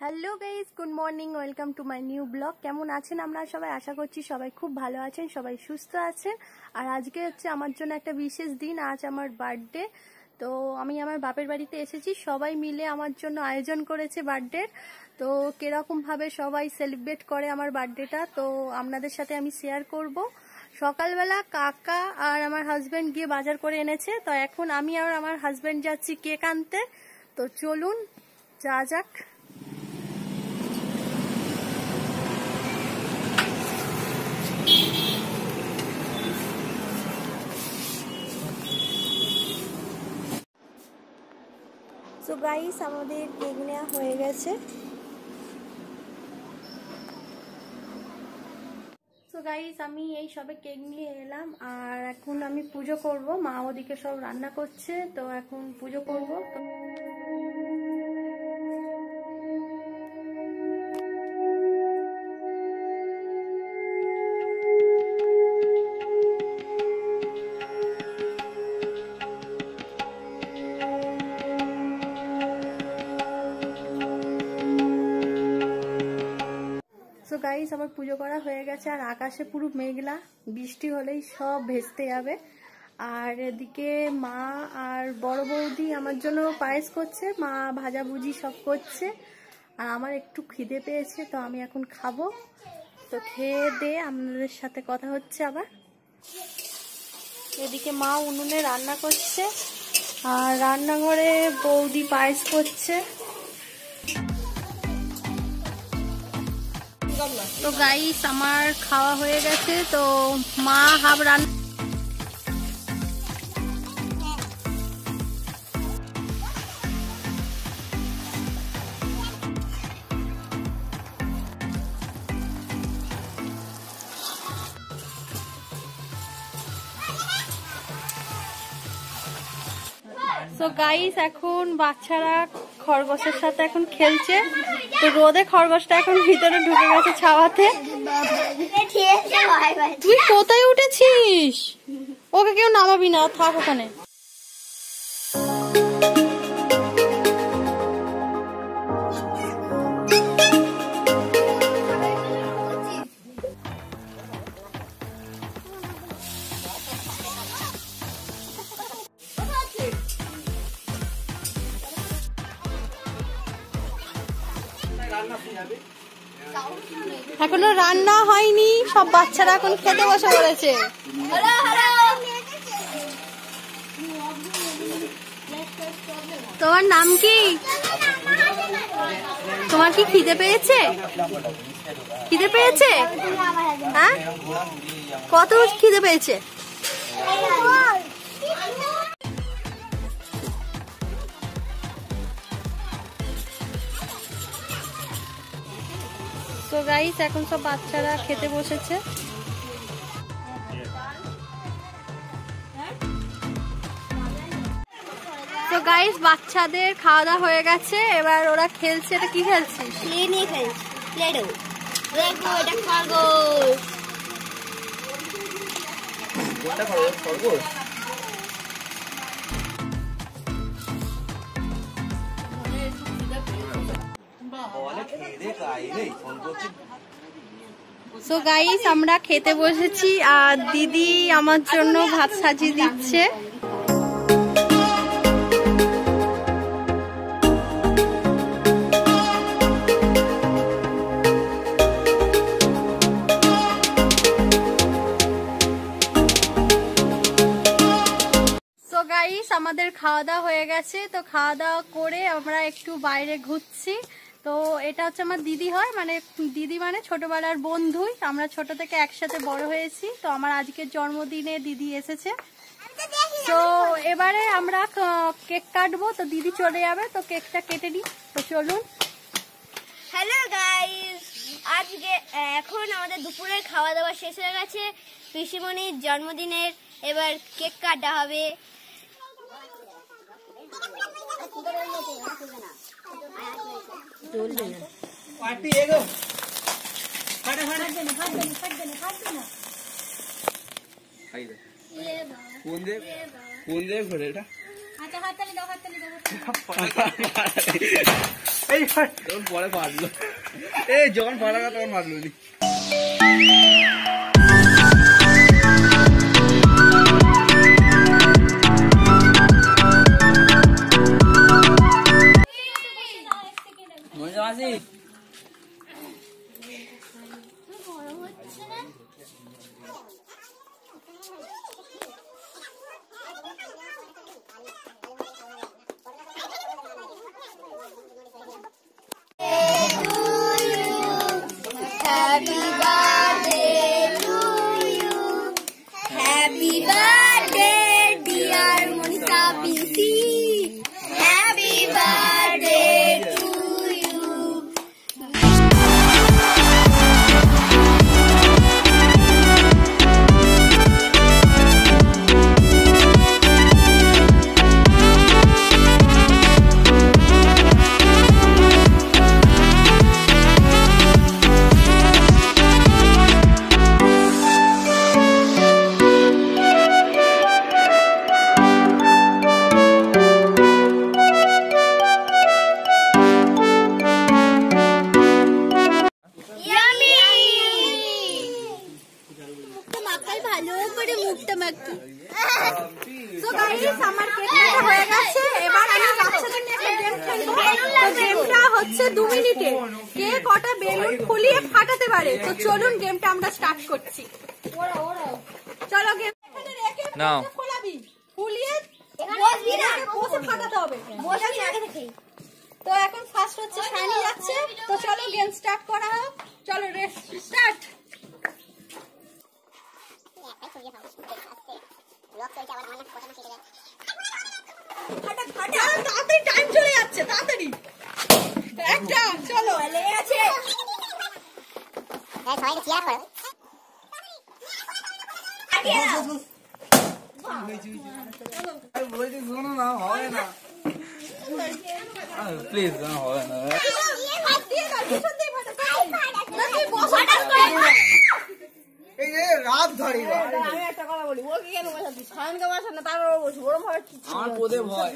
Hello guys good morning welcome to my new blog কেমন আছেন আমরা সবাই? আশা করছি সবাই খুব ভালো আছেন সবাই সুস্থ আছেন। আর আজকে হচ্ছে আমার জন্য একটা বিশেষ দিন আজ আমার বার্থডে তো আমি আমার বাপের বাড়িতে এসেছি সবাই মিলে আমার জন্য আয়োজন করেছে বার্থডের তো কিরকমভাবে সবাই সেলিব্রেট করে আমার বার্থডেটা তো আপনাদের সাথে আমি শেয়ার করব। সকালবেলা কাকা আর আমার হাজব্যান্ড গিয়ে বাজার করে এনেছে। তো এখন আমি আর আমার হাজব্যান্ড যাচ্ছি কেক আনতে। তো চলুন, যা যাক। সো গাইস আমাদের কেক নেওয়া হয়ে গেছে। গাইস আমি এই সবে কেক নিয়ে এলাম, আর এখন আমি পুজো করব। মা ওদিকে সব রান্না করছে, তো এখন পুজো করব। তো গাইস আমার পুজো করা হয়ে গেছে, আর আকাশে পুরো মেঘলা, বৃষ্টি হলেই সব ভেস্তে যাবে। আর এদিকে মা আর বড় বৌদি আমার জন্য পায়েস করছে, মা ভাজাভুজি সব করছে, আর আমার একটু খিদে পেয়েছে, তো আমি এখন খাব। তো খেয়ে দে, আপনাদের সাথে কথা হচ্ছে আবার। এদিকে মা উনুনে রান্না করছে, আর রান্নাঘরে বৌদি পায়েস করছে। তো গাইস আমার খাওয়া হয়ে গেছে, তো মা হাফ রান তো গাইস এখন বাচ্চারা খরগোশের সাথে এখন খেলছে। তো রোদে খরগোশটা এখন ভিতরে ঢুকে গেছে ছাওয়াতে। তুই কোথায় উঠেছিস? ওকে কেউ নামাবি না থাক ওখানে। এখনও রান্না হয়নি, সব বাচ্চারা এখন খেতে বসে পড়েছে। তোমার নাম কি? তোমার কি খিদে পেয়েছে? খিদে পেয়েছে? হ্যাঁ? কত খিদে পেয়েছে? তো গাইস এখন সব বাচ্চারা খেতে বসেছে। তো গাইস বাচ্চাদের খাওয়া দাওয়া হয়ে গেছে। এবার ওরা খেলছে এটা কি খেলছিস খরগোশ? সো গাইস আমরা খেতে বসেছি, আর দিদি আমার জন্য ভাত সাজিয়ে দিচ্ছে। আমাদের খাওয়া দাওয়া হয়ে গেছে। তো খাওয়া দাওয়া করে আমরা একটু বাইরে ঘুরছি। তো এটা হচ্ছে আমার দিদি হয় মানে দিদি মানে ছোটবেলার বন্ধুই। আমরা ছোট থেকে একসাথে বড় হয়েছি, তো আমার আজকের জন্মদিনে দিদি এসেছে। তো এবারে আমরা কেক কাটবো, তো দিদি চলে যাবে, তো কেকটা কেটে নিই। তো চলুন। হ্যালো গাইস আজকে, এখন আমাদের দুপুরের খাওয়া দাওয়া শেষ হয়ে গেছে। পিসিমণির জন্মদিনের এবার কেক কাটা হবে। পার্টি এগো ফাটে ফাটে খাই দে কোন দে কোন দে ঘরে এটা এই যখন পরে মারলো এই যখন পড়া তখন মারলো কটা বেলুন ফুলিয়ে ফাটাতে পারে? তো চলুন গেমটা আমরা স্টার্ট করছি। চলো গেম নাও। ফোলাবি ফুলিয়ে বসবি না। বসে ফাটাতে হবে। বসাবি আগে থেকে তো এখন ফার্স্ট হচ্ছে শাইনি যাচ্ছে। তো চলো গেম স্টার্ট করা হোক। চলো রেস স্টার্ট তাড়াতাড়ি টাইম চলে যাচ্ছে তাড়াতাড়ি একটা চলো আছে সবাইকে চেয়ার করো? প্লিজ হবে না এই যে রাত ধরে আমি একটা কথা বলি ও কি কেন বসাচ্ছিস সায়নকে বসান না। তারপর বসি ওরম ভাবে আমার পদে ভয়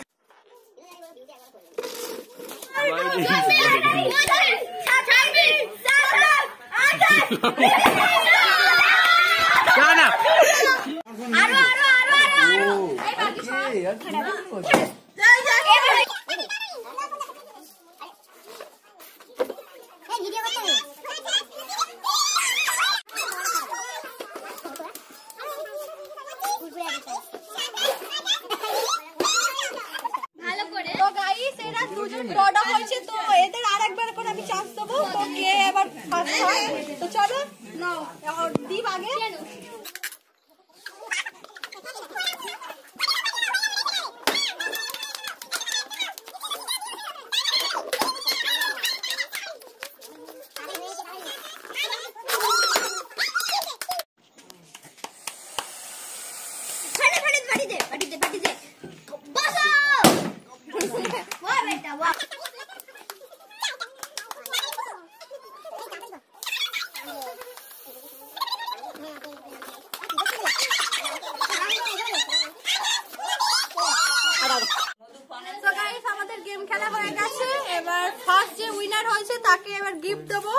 না আরও আরও আরও আরও আরও। এই বাকি সব ভালো করে তো গাইস এরা দুজন ড্রড হয়েছে তো এদের আরেকবার করে আমি চান্স দেবো তো কে এবার ফার্স্ট হয় তো চলো নাও এখন দীপ আগে ফাটে ফাটে বাড়ি দে বাড়ি দে বাড়ি দে বসো বাহ বেটা বাহ তো গাইস আমাদের গেম খেলা হয়ে গেছে এবার ফার্স্ট যে উইনার হয়েছে তাকে এবার গিফট দেবো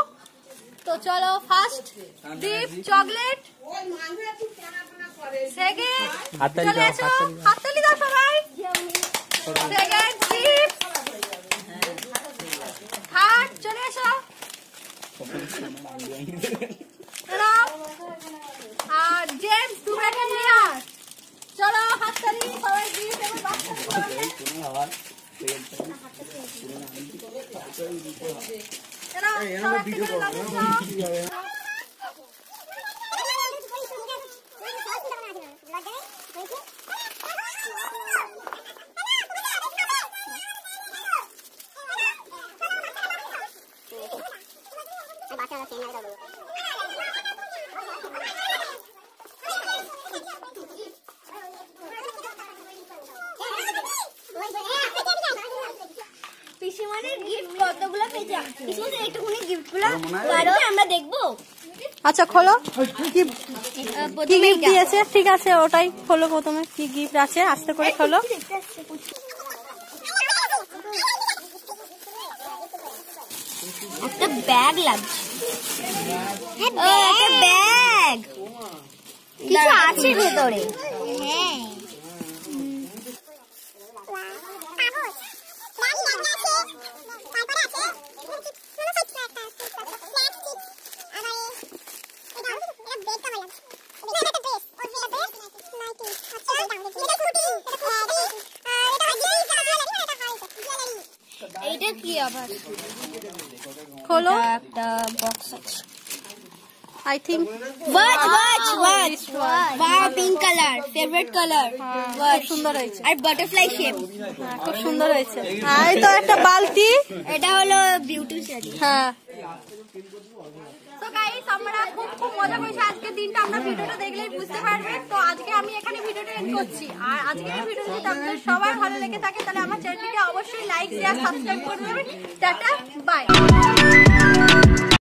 তো চলো ফার্স্ট দীপ চকলেট সেকেন্ড চলে এসো। হাততালি দাও। সবাই। সেকেন্ড চলে এসো। আর জেমস তুমি একটা নিয়ে আস চলো হাততালি সবাই দাও। দাঁড়াও, সবাই থেকে লাগিয়ে দাও। বাচ্চারা চেনে না পিসিমণি গিফট কতগুলো পেয়েছে? পিসিমণি একটুখানি গিফটগুলো বাড়িতে আমরা দেখব। আচ্ছা খোলো। কি কি গিফট দিয়েছে? ঠিক আছে ওটাই খোলো প্রথমে। কি গিফট আছে? আস্তে করে খোলো। একটা ব্যাগ লাগছে। একটা ব্যাগ কিছু আছে ভেতরে। হ্যাঁ। আবার খোলো। একটা বক্স আছে। I think watch watch watch wow pink colour favourite colour খুব সুন্দর হয়েছে। আর বাটারফ্লাই শেপ হ্যাঁ, খুব সুন্দর হয়েছে। আর এই তো একটা বালতি। এটা হলো বিউটি শাড়ি হ্যাঁ। তো গাইস আমরা খুব খুব মজা করেছি। আজকের দিনটা আমরা ভিডিওটা দেখলেই বুঝতে পারবেন। তো আজকে আমি এখানে ভিডিওটা এন্ড করছি। আর আজকের এই ভিডিও যদি আপনাদের সবার ভালো লেগে থাকে তাহলে আমার চ্যানেলটিকে অবশ্যই লাইক শেয়ার সাবস্ক্রাইব করে দেবেন। Tata bye